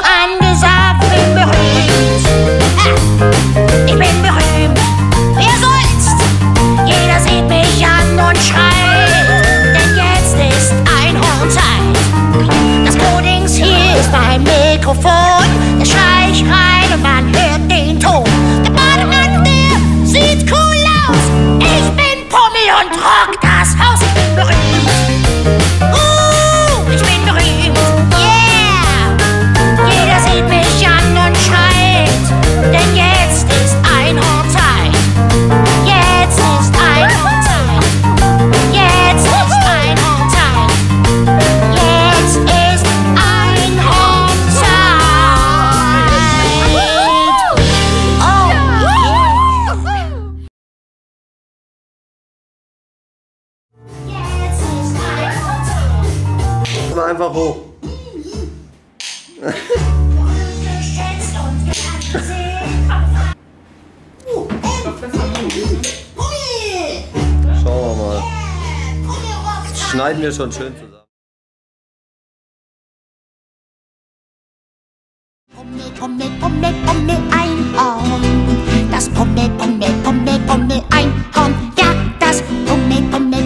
angesagt, ich bin berühmt. Ich bin berühmt. Wer soll's? Jeder sieht mich an und schreit. Denn jetzt ist ein Einhornzeit. Das Codings hier ist ein Mikrofon. Der Schrei ich rein und man hört den Ton. Der Bademann, der sieht cool aus. Ich bin Pummel und rock das Haus. Einfach hoch. Schauen wir mal. Das schneiden wir schon schön zusammen. Pomme, Pomme, Pomme, Pomme, Einhorn. Das Pomme, Pomme, Pomme, Pomme, Einhorn. Ja, das Pomme, Pomme,